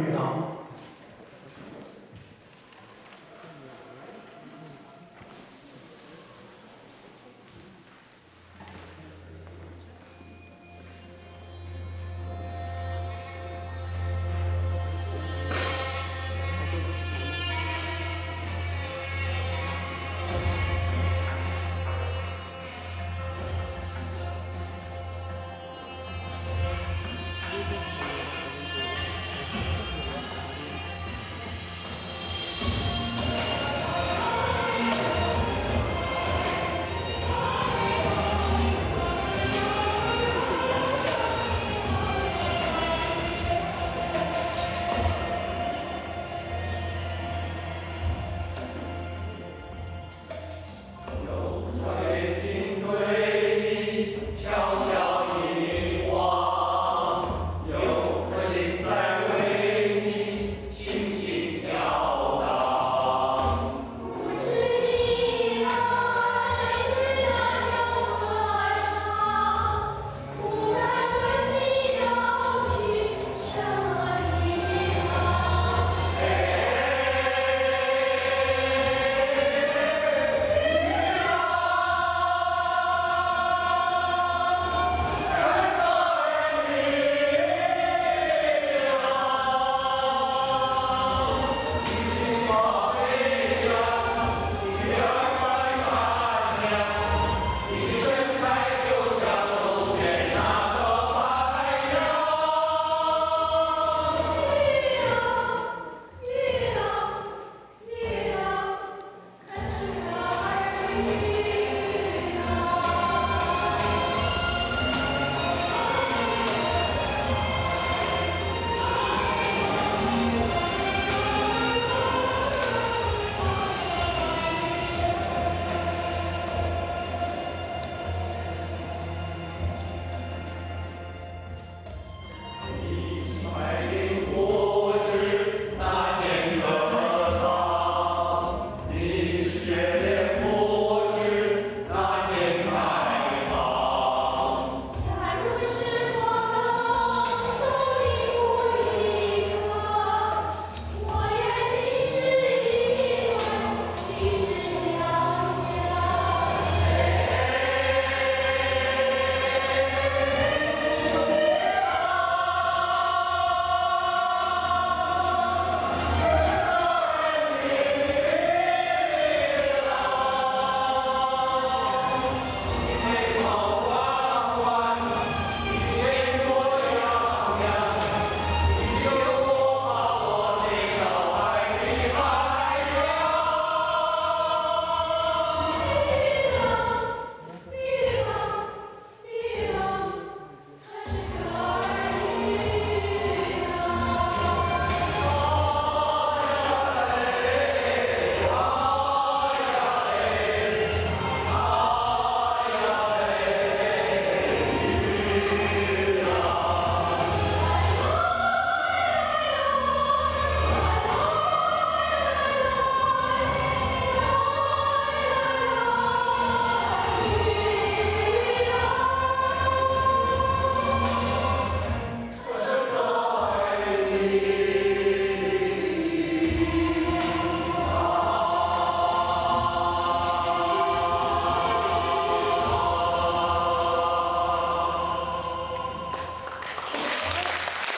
女堂